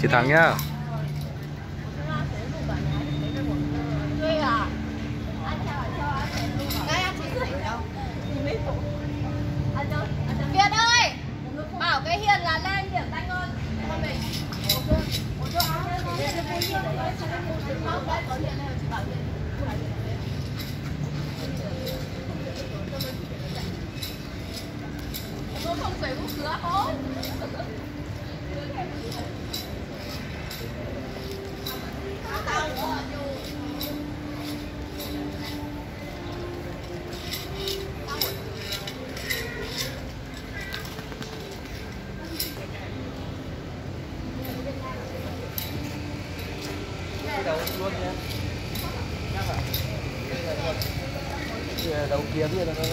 chiến thắng nhá. Việt ơi! Bảo cái Hiền là lên điểm tay con. cho mình không phải cửa đấu luôn nhé đấu kiếm như là nó